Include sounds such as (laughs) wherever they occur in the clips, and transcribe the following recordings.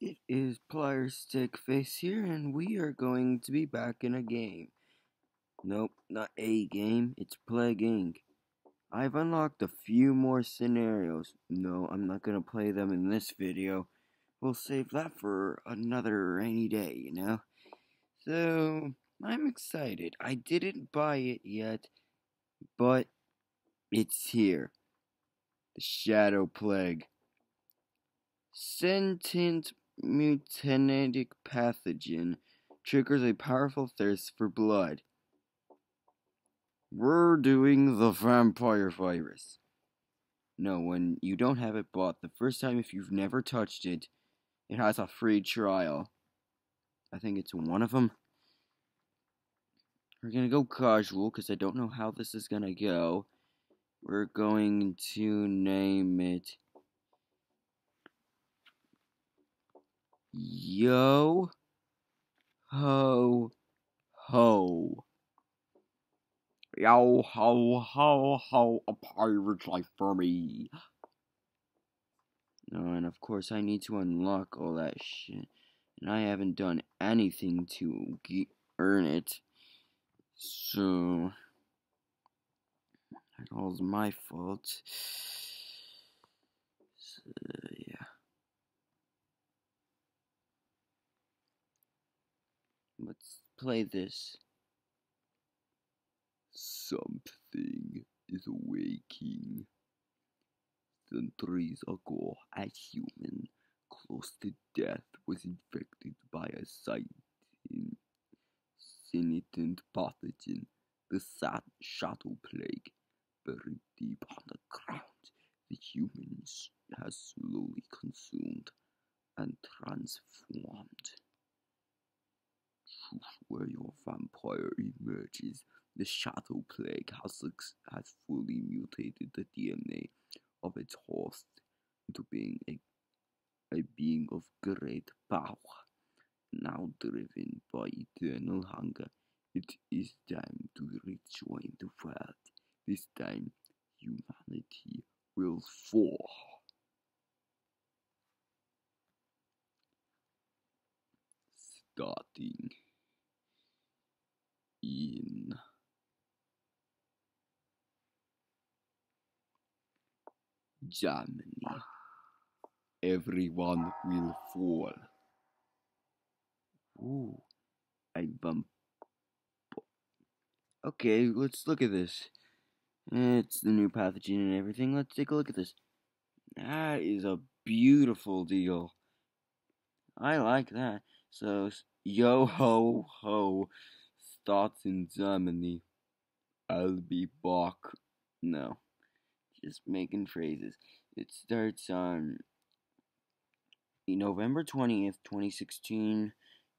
It is Pliers TechFace here, and we are going to be back in a game. Nope, not a game, it's Plague I've unlocked a few more scenarios. No, I'm not going to play them in this video. We'll save that for another rainy day, you know? So, I'm excited. I didn't buy it yet, but it's here. The Shadow Plague. Sentient mutanatic pathogen triggers a powerful thirst for blood. We're doing the vampire virus. No, when you don't have it bought, the first time if you've never touched it, it has a free trial. I think it's one of them. We're gonna go casual because I don't know how this is gonna go. We're going to name it Yo ho ho. Yo ho ho ho, a pirate's life for me. No, and of course I need to unlock all that shit. And I haven't done anything to earn it. So, that all's my fault. So, yeah. Let's play this. Something is waking. Centuries ago, a human close to death was infected by a sentient pathogen, the sad shadow plague. Buried deep on the ground, the humans has slowly consumed and transformed where your vampire emerges, the shadow plague has, has fully mutated the DNA of its host into being a, a being of great power. Now driven by eternal hunger, it is time to rejoin the world. This time, humanity will fall. Starting in Germany. Everyone will fall. Ooh, I bump. Okay, let's look at this. It's the new pathogen and everything. Let's take a look at this. That is a beautiful deal. I like that. So, yo ho ho starts in Germany. I'll be back. No, just making phrases. It starts um, on November 20th, 2016.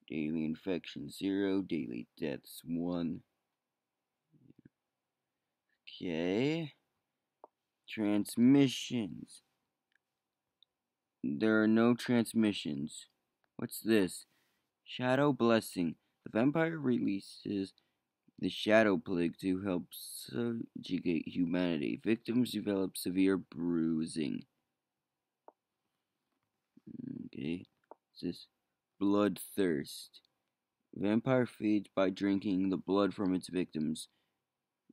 Daily infections 0, daily deaths 1. Okay. Transmissions. There are no transmissions. What's this? Shadow Blessing. The vampire releases the Shadow Plague to help subjugate humanity. Victims develop severe bruising. Okay, what's this? Bloodthirst. Vampire feeds by drinking the blood from its victims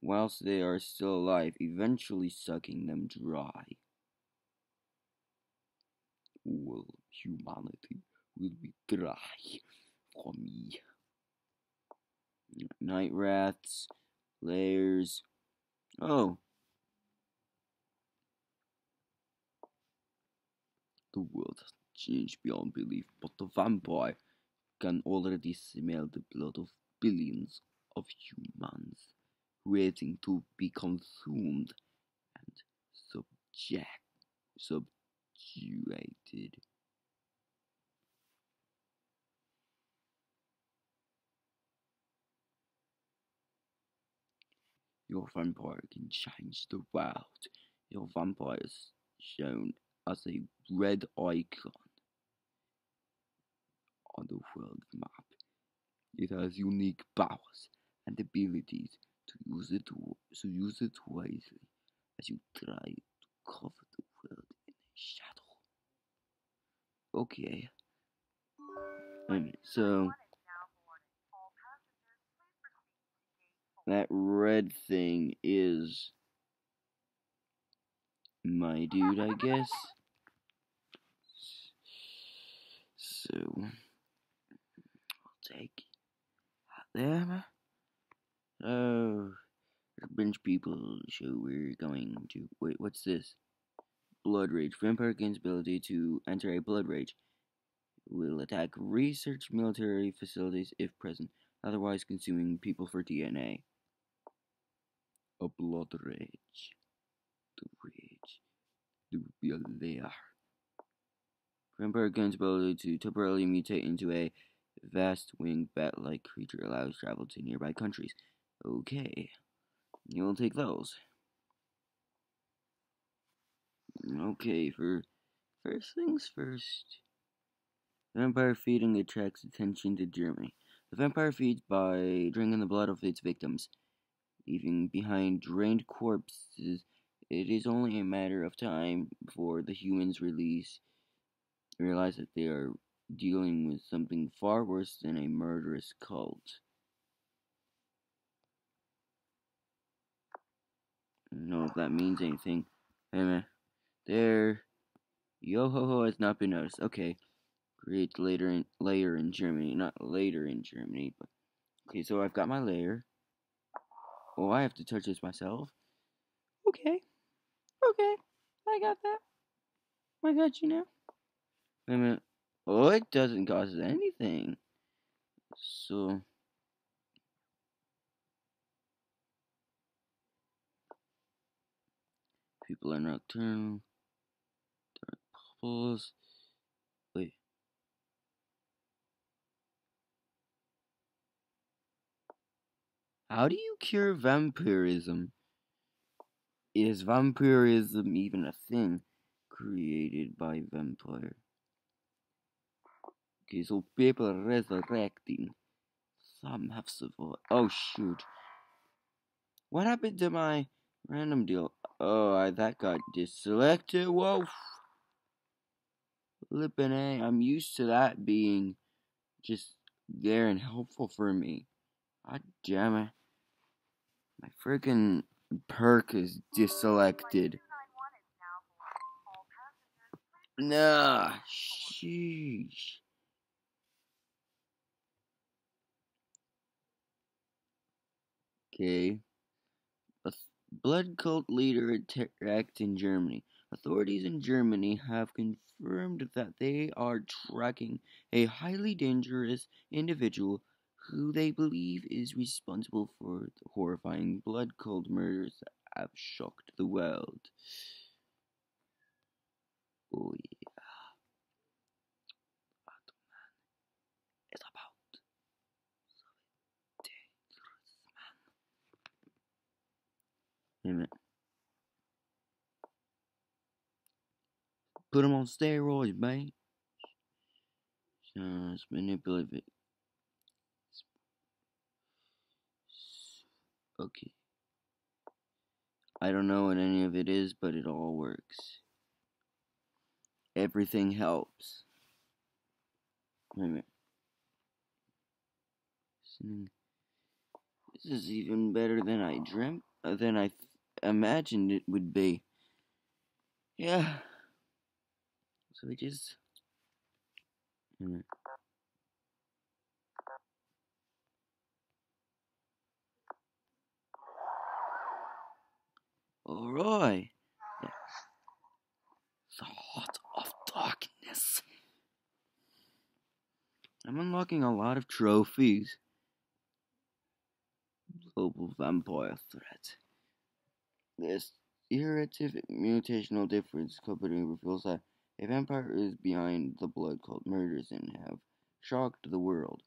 whilst they are still alive, eventually sucking them dry. All humanity will be dry for me night rats, layers. Oh. The world has changed beyond belief, but the vampire can already smell the blood of billions of humans waiting to be consumed and subject subjugated. Your vampire can change the world. Your vampire is shown as a red icon on the world map. It has unique powers and abilities to use it to use it wisely as you try to cover the world in a shadow. Okay, Wait a minute, so that red thing is my dude, I guess. So I'll take them. Oh, a bunch of people. So we're going to wait. What's this? Blood Rage. Vampire gains ability to enter a Blood Rage. Will attack research military facilities if present, otherwise consuming people for DNA. A Blood Rage. The Rage. The be there. Vampire gains ability to temporarily mutate into a vast winged bat like creature allows travel to nearby countries. Okay. You'll take those. Okay, for first things first. Vampire feeding attracts attention to Germany. The vampire feeds by drinking the blood of its victims, leaving behind drained corpses. It is only a matter of time before the humans release realize that they are dealing with something far worse than a murderous cult. I don't know if that means anything. Hey man, there. Yo ho ho has not been noticed. Okay, create later in layer in Germany, not later in Germany, but okay. So I've got my layer. Oh, I have to touch this myself. Okay, okay, I got that. I got you now. Wait a minute. Oh, it doesn't cost anything. So. People are nocturnal. Dark bubbles. Wait. How do you cure vampirism? Is vampirism even a thing created by vampire? Okay, so people resurrecting. Some have survived. Oh shoot. What happened to my random deal? Oh, I, that got deselected. Whoa. Flippin' A. I'm used to that being just there and helpful for me. God damn it. My freaking perk is deselected. Nah, sheesh. Okay. A blood cult leader attacked in Germany. Authorities in Germany have confirmed that they are tracking a highly dangerous individual who they believe is responsible for the horrifying blood cold murders that have shocked the world. Oh yeah. That man is about so dangerous man. Put him on steroids, man. Just manipulate it. Okay. I don't know what any of it is, but it all works. Everything helps. Wait a minute. This is even better than I dreamt, uh, than I imagined it would be. Yeah. So we just. Wait a minute. Alright. The heart of darkness. I'm unlocking a lot of trophies. Global vampire threat. This iterative mutational difference company reveals that a vampire is behind the blood cult murders and have shocked the world.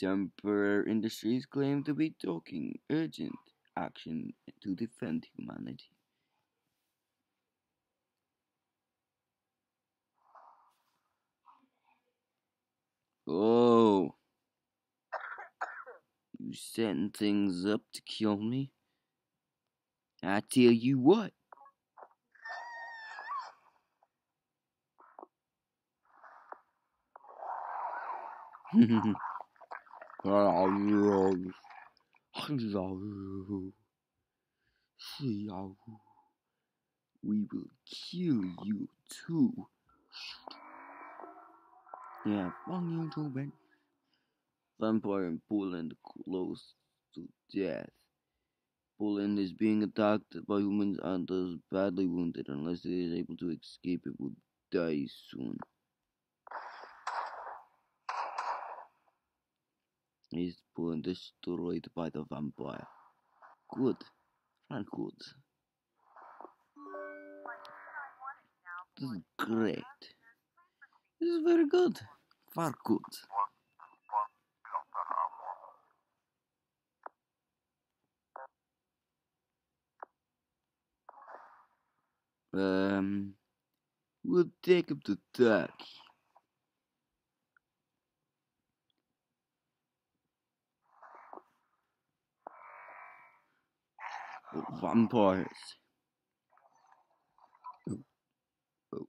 Temporary Industries claim to be talking urgent action to defend humanity. Oh. You setting things up to kill me? I tell you what. (laughs) We will kill you too. Yeah, you too, man. Vampire and Poland close to death. Poland is being attacked by humans and is badly wounded. Unless it is able to escape, it will die soon. Is Poland destroyed by the vampire? Good. And good. This is great. This is very good. Far good. Um, we'll take him to Turkey. Vampires. Oh, oh.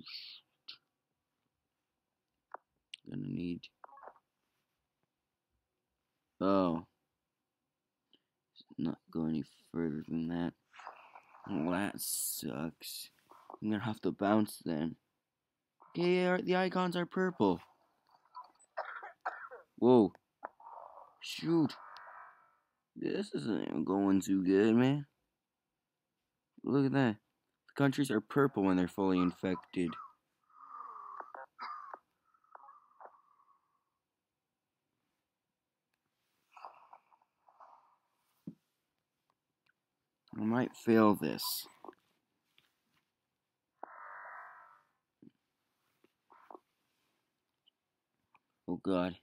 Gonna need. Oh. Not go any further than that. Well, that sucks. I'm gonna have to bounce then. Okay, the icons are purple. Whoa. Shoot. This isn't going too good, man. Look at that. The countries are purple when they're fully infected. I might fail this. Oh god.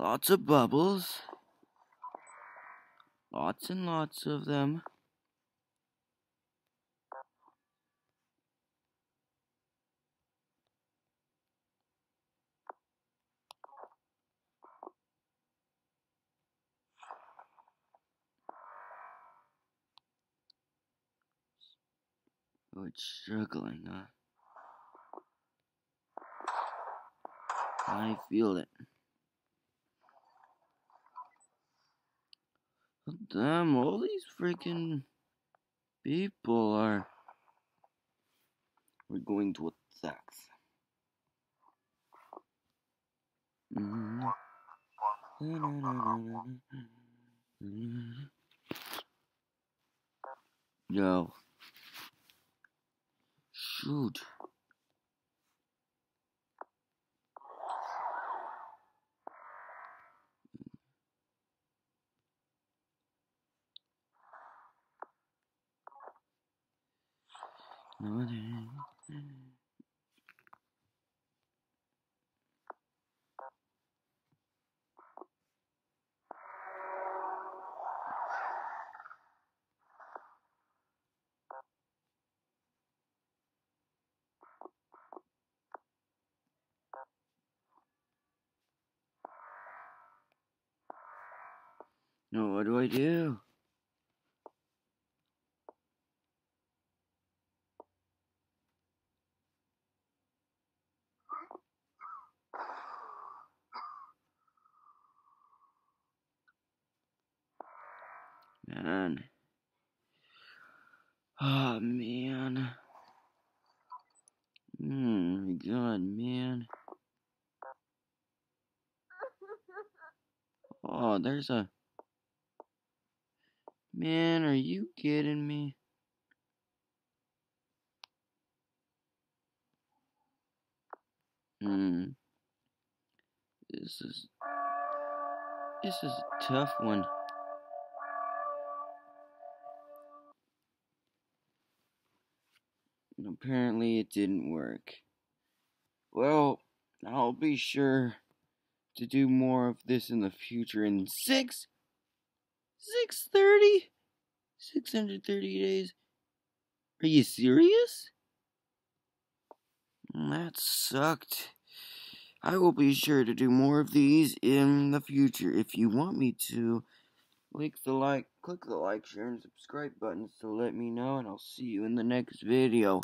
Lots of bubbles. Lots and lots of them. Oh, it's struggling, huh? I feel it. Damn, all these freaking people are. We're going to attack. Mm-hmm. (laughs) Yo. Shoot. No, what do I do? Man. Oh, man. Hmm, my God, man. Oh, there's a... Man, are you kidding me? Hmm. This is... This is a tough one. apparently it didn't work. Well, I'll be sure to do more of this in the future in six, six thirty, six hundred thirty days. Are you serious? Mm, that sucked. I will be sure to do more of these in the future. If you want me to, click the like, click the like, share, and subscribe buttons to let me know, and I'll see you in the next video.